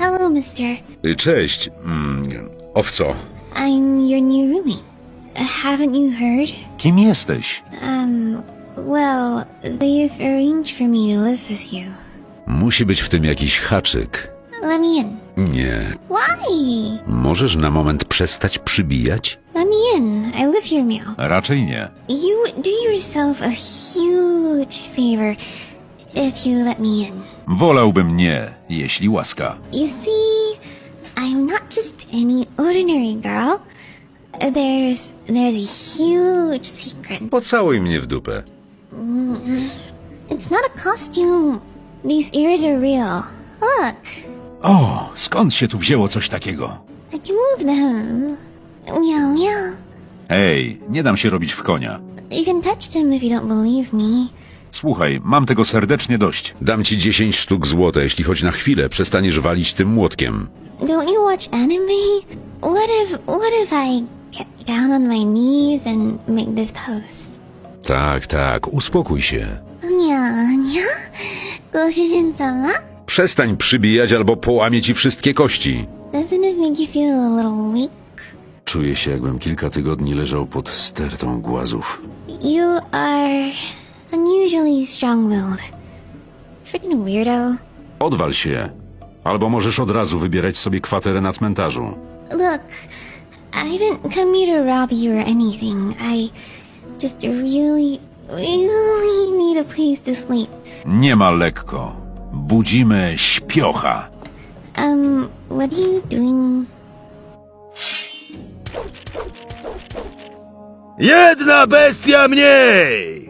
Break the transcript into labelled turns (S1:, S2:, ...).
S1: Hello, mister.
S2: Y, Cześć, mm, owco.
S1: I'm your new roommate. Uh, Haven't you heard?
S3: Kim jesteś?
S1: Um, well, they've arranged for me to live with you.
S2: Musi być w tym jakiś haczyk.
S1: Let me in.
S2: Nie.
S1: Why?
S2: Możesz na moment przestać przybijać?
S1: Let me in. I live here now.
S3: Raczej nie.
S1: You do yourself a huge favor if you let me in.
S3: Wolałbym nie, jeśli łaska.
S1: You see, I'm not just any ordinary girl. There's there's a huge secret.
S2: Pocałuj mnie w dupę.
S1: It's not a costume. These ears are real. Look,
S3: O, skąd się tu wzięło coś takiego?
S1: I can move them. Meow meow.
S3: Hej, nie dam się robić w konia.
S1: You can touch them if you don't believe me.
S3: Słuchaj, mam tego serdecznie dość.
S2: Dam ci 10 sztuk złota, jeśli choć na chwilę przestaniesz walić tym młotkiem.
S1: Don't you watch anime? What if, what if I get down on my knees and make this pose?
S2: Tak, tak, uspokój się.
S1: Ania, Ania? Gosujin-sama?
S2: Przestań przybijać albo połamie ci wszystkie kości.
S1: Doesn't this make you feel a little weak?
S2: Czuję się, jakbym kilka tygodni leżał pod stertą głazów.
S1: You are unusually strong-willed. Freaking weirdo.
S2: Odwal się. Albo możesz od razu wybierać sobie kwaterę na cmentarzu.
S1: Look, I didn't come here to rob you or anything. I just really, really need a place to sleep.
S3: Nie ma lekko. Budzimy śpiocha.
S1: Um, what are you doing?
S4: Jedna bestia mniej!